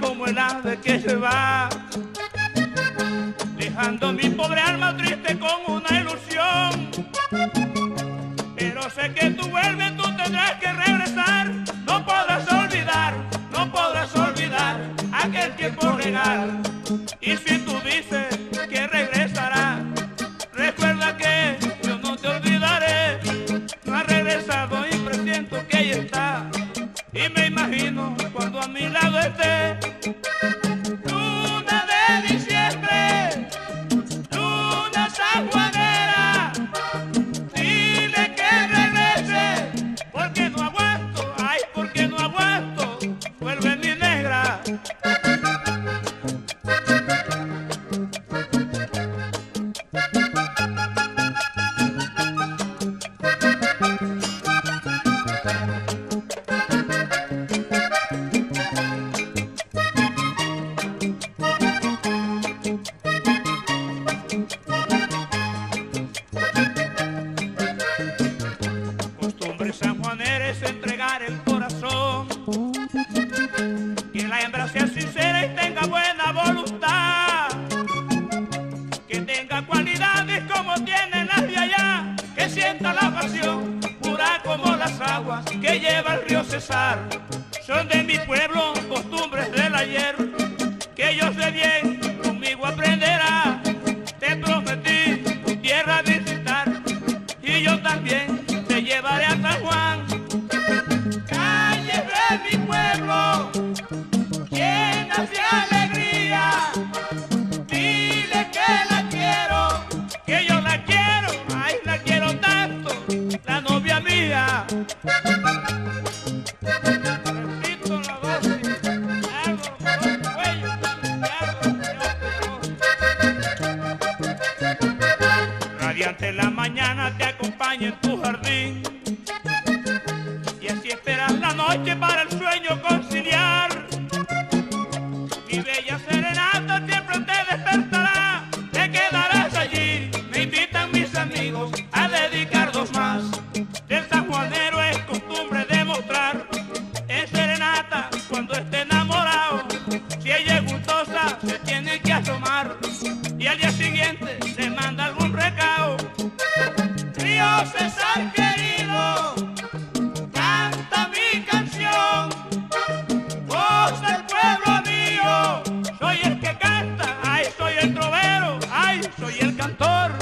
como el ave que se va, dejando mi pobre alma tendrás que regresar. No podrás olvidar, no podrás olvidar aquel tiempo regal. Y si tú dices que regresará, recuerda que yo no te olvidaré. Ha regresado y presiento que ella está. Y me imagino cuando a mi lado esté. Es entregar el corazón. Que la hembra sea sincera y tenga buena voluntad. Que tenga cualidades como tienen las de allá. Que sienta la pasión pura como las aguas que lleva el río Cesar. Son de mi pueblo costumbres del ayer. Que yo sé bien, Radiante la mañana te acompaña en tu jardín. Y así esperas la noche para el sueño que asomar y al día siguiente le manda algún recao. Río César querido, canta mi canción. Voz del pueblo mío, soy el que canta, ay, soy el trovero, ay, soy el cantor.